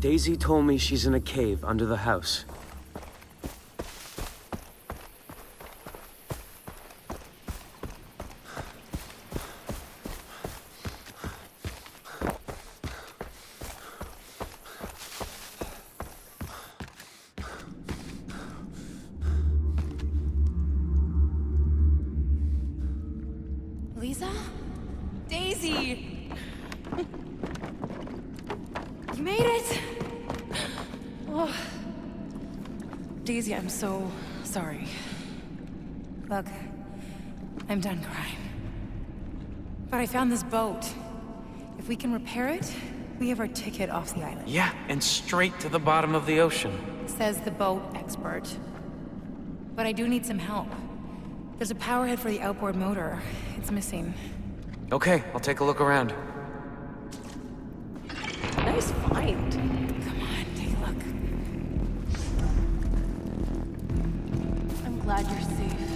Daisy told me she's in a cave under the house. Lisa? Daisy! you made it! Oh. Daisy, I'm so sorry. Look, I'm done crying. But I found this boat. If we can repair it, we have our ticket off the island. Yeah, and straight to the bottom of the ocean. Says the boat expert. But I do need some help. There's a power head for the outboard motor. It's missing. Okay, I'll take a look around. Nice find. Glad you're safe.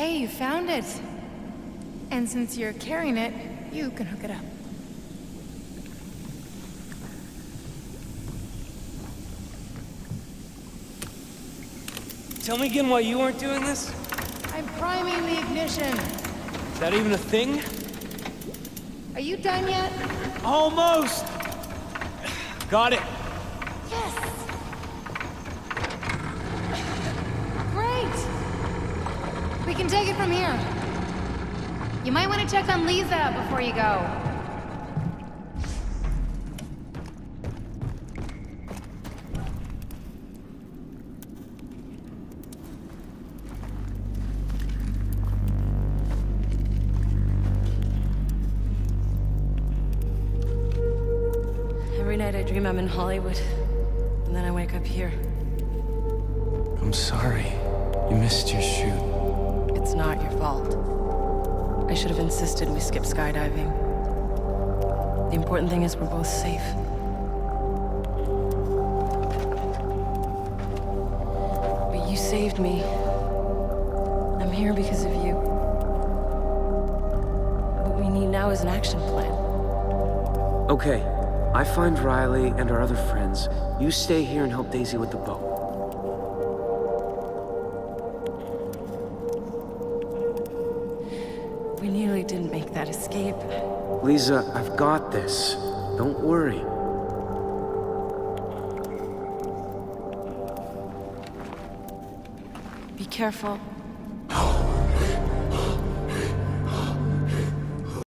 Hey, you found it. And since you're carrying it, you can hook it up. Tell me again why you weren't doing this? I'm priming the ignition. Is that even a thing? Are you done yet? Almost! Got it. Yes! We can take it from here. You might want to check on Lisa before you go. Every night I dream I'm in Hollywood, and then I wake up here. I'm sorry. You missed your shoot. It's not your fault. I should have insisted we skip skydiving. The important thing is we're both safe. But you saved me. I'm here because of you. What we need now is an action plan. Okay, I find Riley and our other friends. You stay here and help Daisy with the boat. That escape. Lisa, I've got this. Don't worry. Be careful.